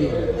क्यों है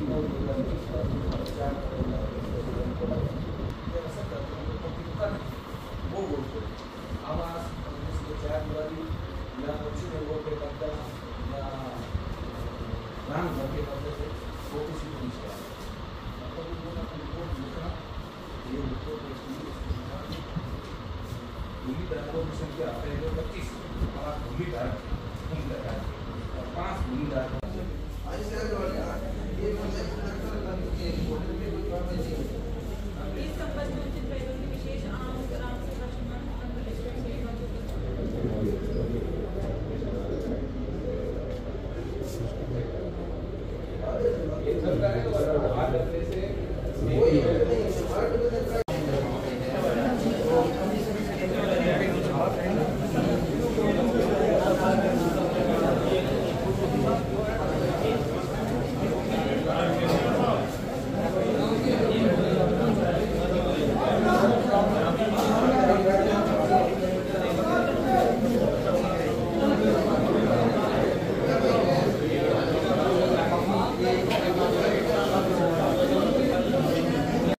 पच्चीस पाँच भूमि धारक भूमि और पाँच भूमि